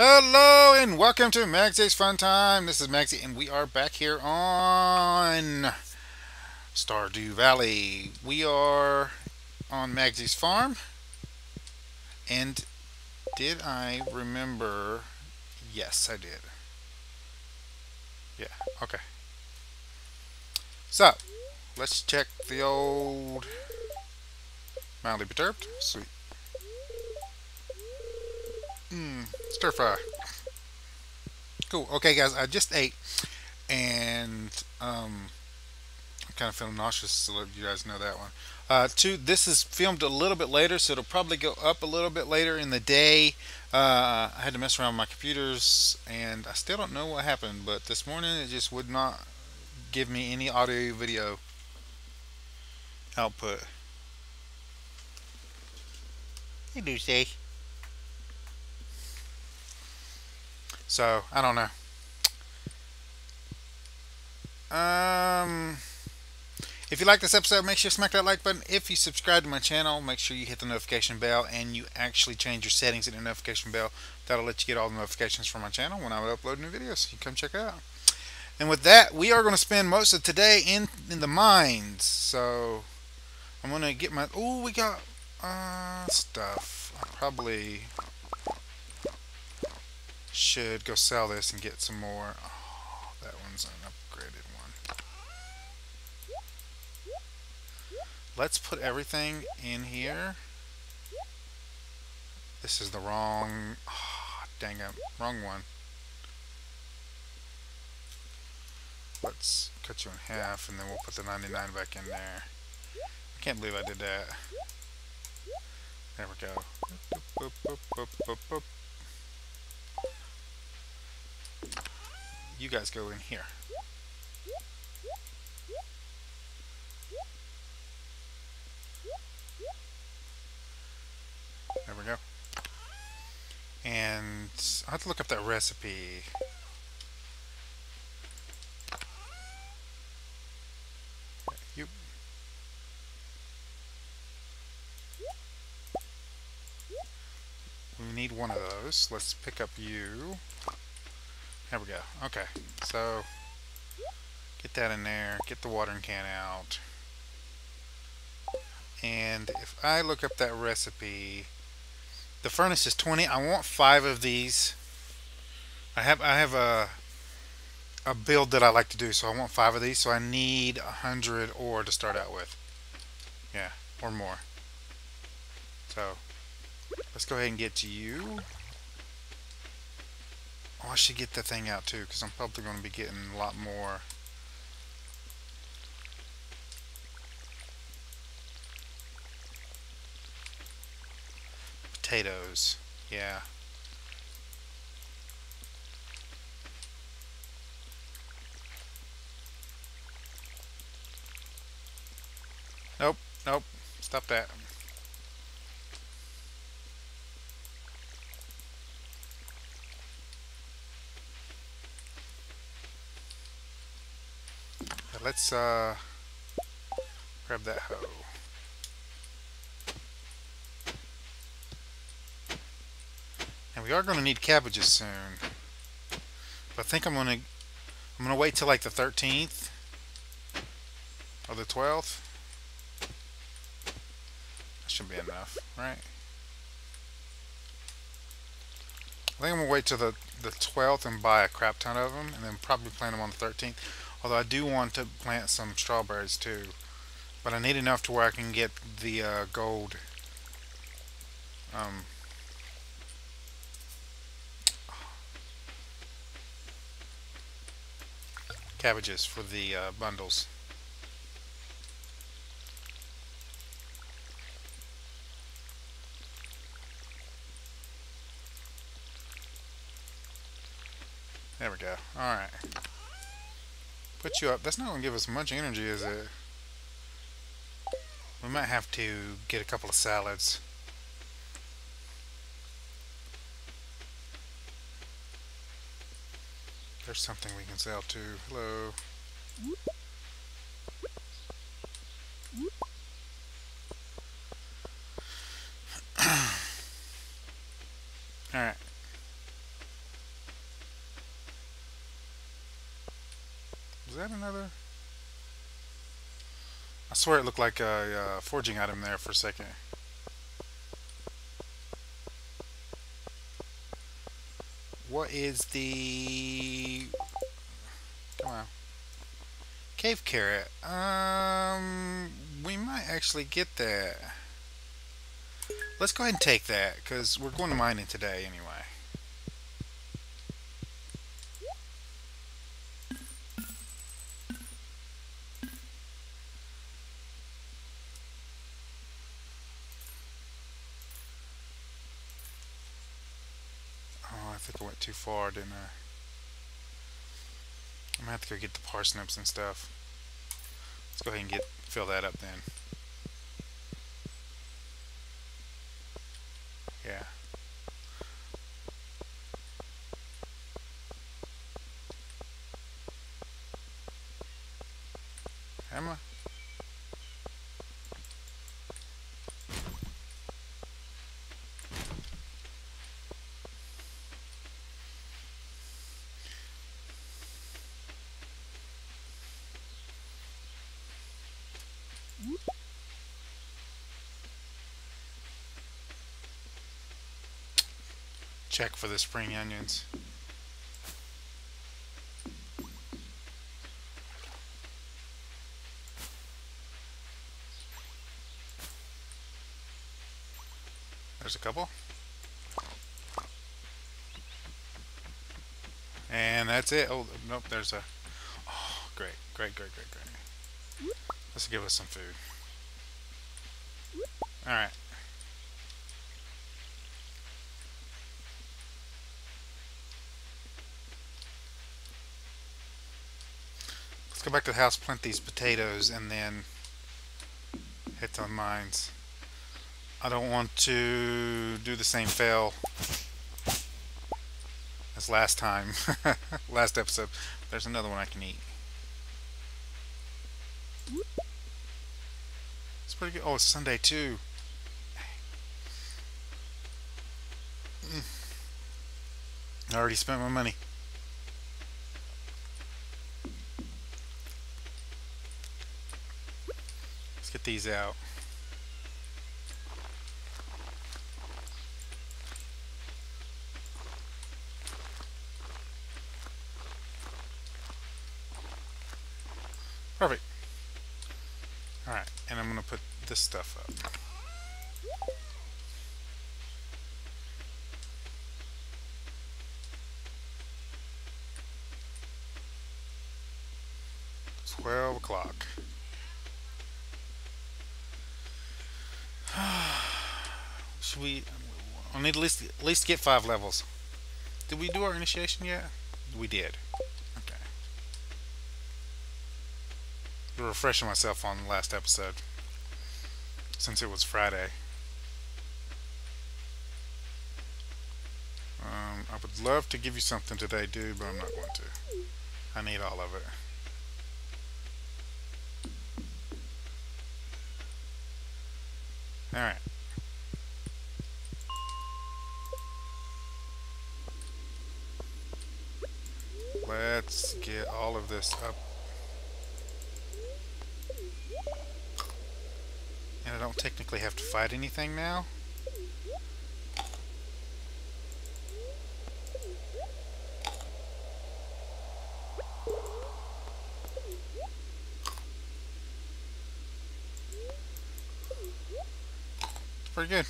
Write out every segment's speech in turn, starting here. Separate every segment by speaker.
Speaker 1: Hello and welcome to Magzie's Fun Time. This is Magzie and we are back here on Stardew Valley. We are on Magzie's farm. And did I remember? Yes, I did. Yeah, okay. So, let's check the old mildly perturbed. Sweet. Mmm, stir fry. Cool. Okay, guys, I just ate, and um, I'm kind of feeling nauseous, so you guys know that one. Uh, two, this is filmed a little bit later, so it'll probably go up a little bit later in the day. Uh, I had to mess around with my computers, and I still don't know what happened, but this morning it just would not give me any audio video output. Hey, Lucy. So, I don't know. Um, if you like this episode, make sure you smack that like button. If you subscribe to my channel, make sure you hit the notification bell and you actually change your settings in the notification bell. That'll let you get all the notifications from my channel when I upload new videos. You come check it out. And with that, we are going to spend most of today in in the mines. So I'm going to get my. Oh, we got uh, stuff. Probably should go sell this and get some more. Oh, that one's an upgraded one. Let's put everything in here. This is the wrong... Oh, dang it. Wrong one. Let's cut you in half and then we'll put the 99 back in there. I can't believe I did that. There we go. Boop, boop, boop, you guys go in here. There we go. And I have to look up that recipe. You. We need one of those. Let's pick up you. There we go. Okay, so get that in there, get the watering can out. And if I look up that recipe, the furnace is 20. I want five of these. I have I have a a build that I like to do, so I want five of these. So I need a hundred ore to start out with. Yeah, or more. So let's go ahead and get to you. Should get the thing out too, because I'm probably going to be getting a lot more. Potatoes, yeah. Nope, nope, stop that. Let's uh, grab that hoe. And we are going to need cabbages soon. But I think I'm going to I'm going to wait till like the 13th or the 12th. That should be enough, right? I think I'm going to wait till the, the 12th and buy a crap ton of them and then probably plant them on the 13th. Although I do want to plant some strawberries too. But I need enough to where I can get the uh, gold um, cabbages for the uh, bundles. There we go. Alright you up. That's not going to give us much energy, is it? We might have to get a couple of salads. There's something we can sell too. Hello. Alright. That another? I swear it looked like a forging item there for a second. What is the... Come on. Cave carrot. Um, we might actually get that. Let's go ahead and take that, because we're going to mining today anyway. think I went too far, didn't I? Uh, I'm gonna have to go get the parsnips and stuff. Let's go ahead and get fill that up then. Yeah. Am check for the spring onions. There's a couple. And that's it. Oh, nope, there's a... Oh, great, great, great, great, great. Let's give us some food. Alright. Go back to the house, plant these potatoes, and then hit the mines. I don't want to do the same fail as last time, last episode. There's another one I can eat. It's pretty good. Oh, it's Sunday too. Mm. I already spent my money. These out. Perfect. Alright, and I'm going to put this stuff up. Twelve o'clock. Should we? I need at least at least get five levels. Did we do our initiation yet? We did. Okay. Refreshing myself on the last episode since it was Friday. Um, I would love to give you something today, dude, but I'm not going to. I need all of it. Alright. Let's get all of this up. And I don't technically have to fight anything now. Pretty good.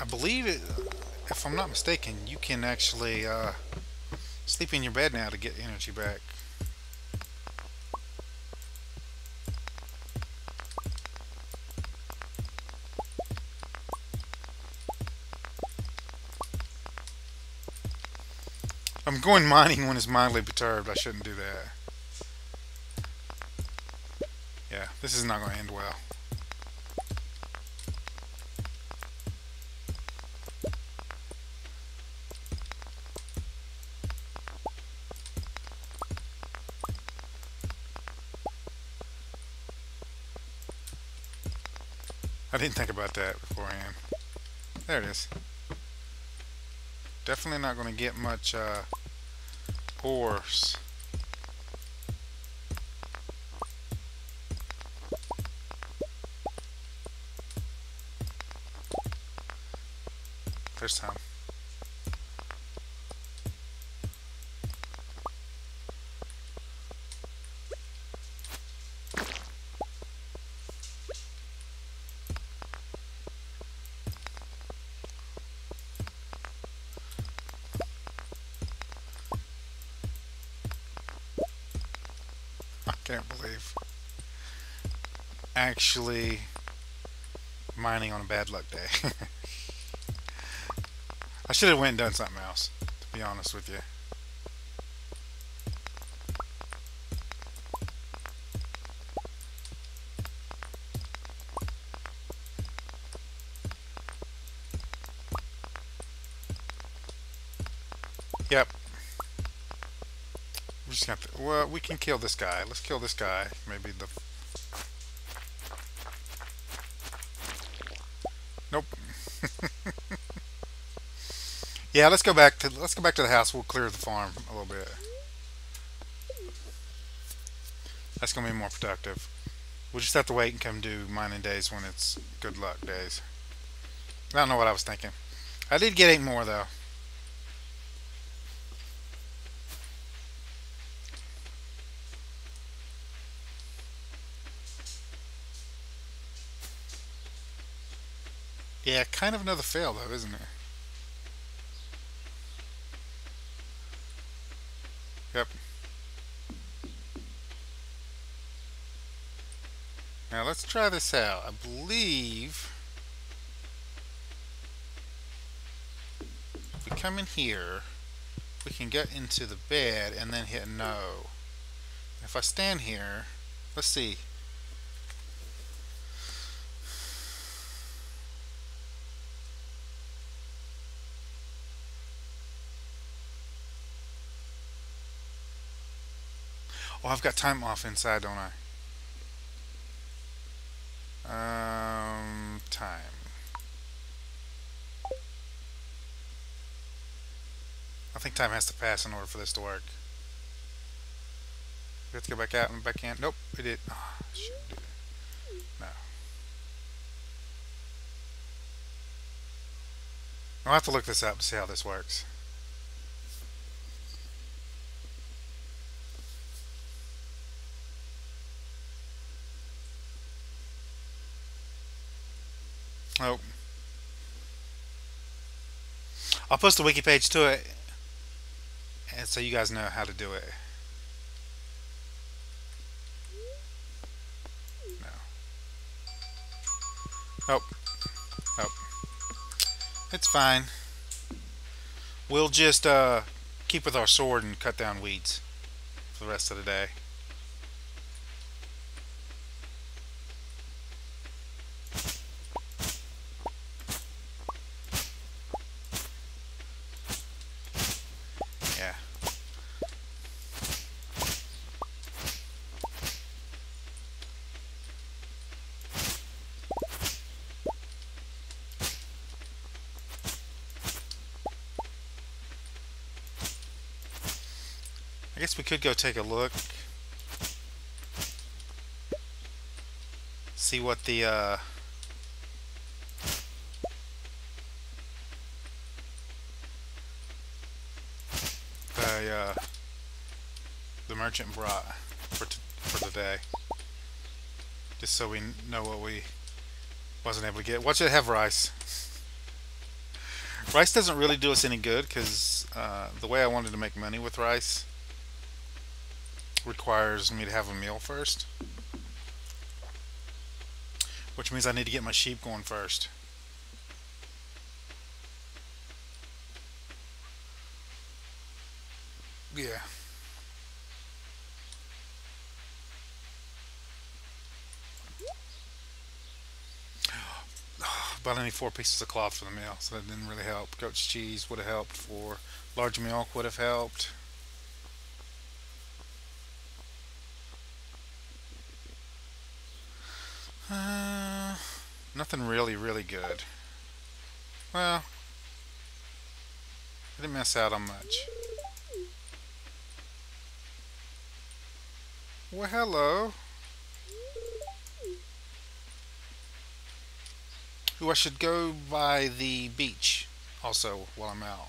Speaker 1: I believe it, if I'm not mistaken, you can actually uh, sleep in your bed now to get energy back. I'm going mining when it's mildly perturbed. I shouldn't do that. Yeah, this is not going to end well. I didn't think about that beforehand. There it is. Definitely not going to get much uh, ores. First time. Can't believe actually mining on a bad luck day. I should have went and done something else, to be honest with you. Yep. Just gonna have to, well, we can kill this guy. Let's kill this guy. Maybe the Nope. yeah, let's go back to let's go back to the house. We'll clear the farm a little bit. That's gonna be more productive. We'll just have to wait and come do mining days when it's good luck days. I don't know what I was thinking. I did get eight more though. Yeah, kind of another fail though, isn't it? Yep. Now let's try this out. I believe if we come in here, we can get into the bed and then hit no. If I stand here, let's see. Oh, I've got time off inside, don't I? Um, time. I think time has to pass in order for this to work. We have to go back out and back in. Nope, we did. Oh, shoot. No. I'll have to look this up to see how this works. Oh. I'll post a wiki page to it and so you guys know how to do it. No. Nope. Nope. It's fine. We'll just uh, keep with our sword and cut down weeds for the rest of the day. I guess we could go take a look. See what the uh, the uh, the merchant brought for for the day. Just so we know what we wasn't able to get. What should have rice? Rice doesn't really do us any good because uh, the way I wanted to make money with rice requires me to have a mill first. Which means I need to get my sheep going first. Yeah. But I need four pieces of cloth for the mill, so that didn't really help. Goat's cheese would have helped for large milk would have helped. Uh, nothing really, really good. Well, I didn't miss out on much. Well, hello. Ooh, I should go by the beach also while I'm out.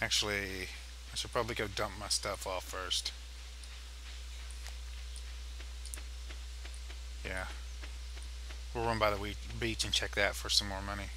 Speaker 1: Actually, should probably go dump my stuff off first. Yeah. We'll run by the beach and check that for some more money.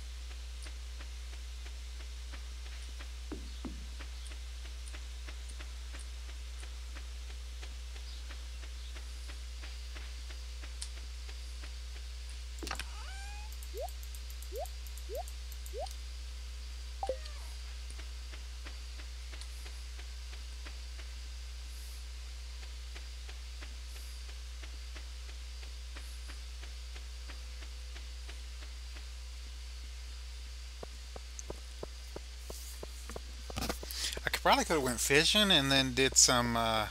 Speaker 1: Probably could have went fishing and then did some uh,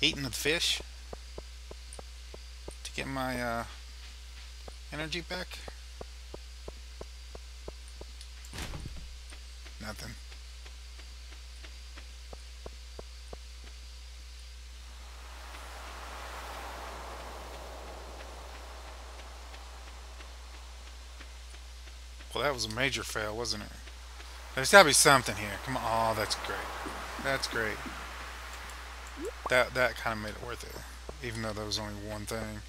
Speaker 1: eating of the fish to get my uh, energy back. Nothing. Well, that was a major fail, wasn't it? There's gotta be something here. Come on. Oh, that's great. That's great. That that kind of made it worth it. Even though there was only one thing.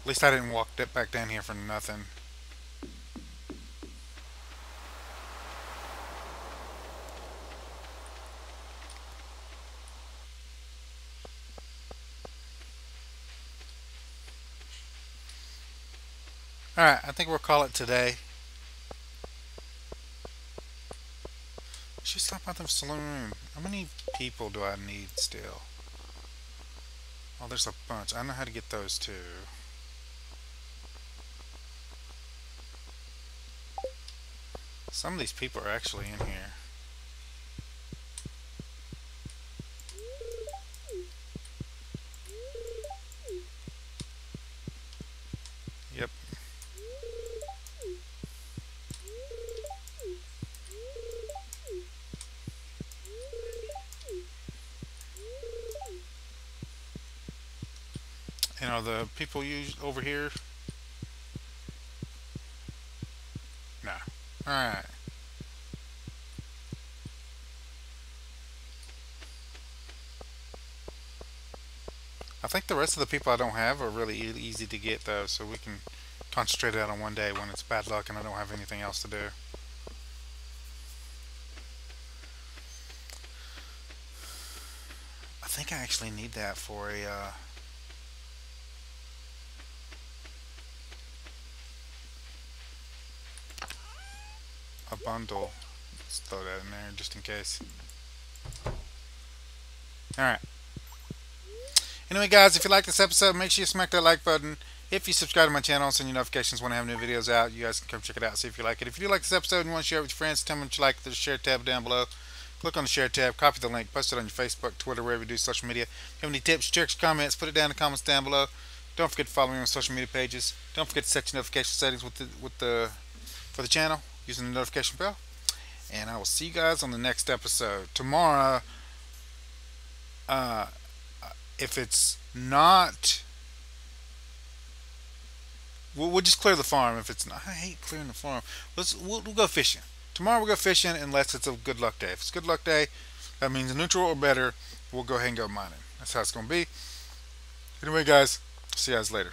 Speaker 1: At least I didn't walk back down here for nothing. Alright, I think we'll call it today. Should stop at the saloon. How many people do I need still? Oh, there's a bunch. I know how to get those too. Some of these people are actually in here. You know the people use over here? Nah. Alright. I think the rest of the people I don't have are really easy to get though so we can concentrate out on one day when it's bad luck and I don't have anything else to do. I think I actually need that for a uh, a bundle. Let's throw that in there just in case. Alright. Anyway, guys, if you like this episode, make sure you smack that like button. If you subscribe to my channel and send you notifications when I have new videos out, you guys can come check it out, see if you like it. If you do like this episode and want to share it with your friends, tell me what you like. There's a share tab down below. Click on the share tab, copy the link, post it on your Facebook, Twitter, wherever you do social media. If you have any tips, tricks, comments, put it down in the comments down below. Don't forget to follow me on social media pages. Don't forget to set your notification settings with the, with the for the channel using the notification bell. And I will see you guys on the next episode. Tomorrow, uh, if it's not, we'll, we'll just clear the farm. If it's not, I hate clearing the farm. Let's we'll, we'll go fishing. Tomorrow we'll go fishing unless it's a good luck day. If it's good luck day, that means neutral or better. We'll go ahead and go mining. That's how it's going to be. Anyway, guys, see you guys later.